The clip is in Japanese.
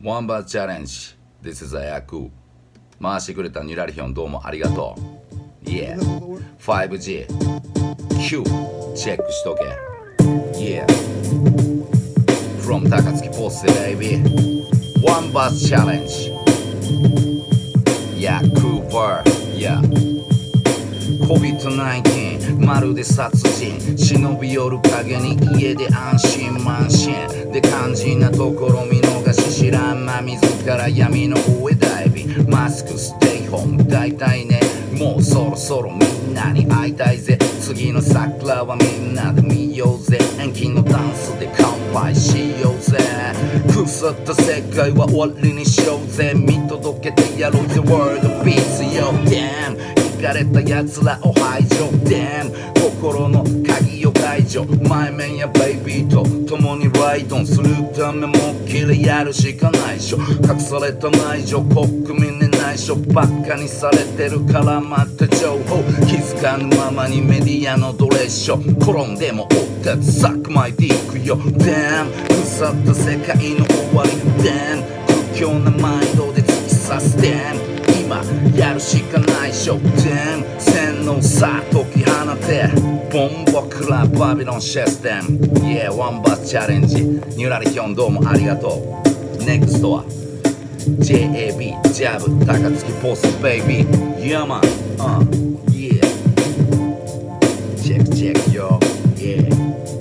ワンバーチャレンジ This is a 役回してくれたニュラリヒョンどうもありがとう。Yeah. 5G Q. チェックしとけ。Yeah. From 高槻ポステ baby. ワンバーチャレンジヤクバー Yeah COVID-19 まるで殺人。忍び寄る影に家で安心慢心で肝心なところ見マスクステイホーム大体ねもうそろそろみんなに会いたいぜ。次の桜はみんなで見ようぜ。延期のダンスで乾杯しようぜ。腐った世界は終わりにしようぜ。見届けてやろうぜ。World Peace Yo Damn 行かれた奴らを排除。Damn 心の鍵を解除。前面やベイビーと共にライドンするためもっきりやるしかないしょ。隠された内情。国民に内緒ばっかにされてるから待って情報気づかぬままにメディアのドレッショ転んでも追ってサックマイディックよ Damn 腐った世界の終わり Damn 屈強なマインドで突き刺す Damn 今やるしかないショー Damn 洗脳さ解き放てボンボクラバビロンシステム Yeah ワンバーチャレンジ。ニューラリヒョンどうもありがとう。NEXT は？JAB ジャブ高槻ポストベイビーヤマンうんイエーチェックチェックよイエー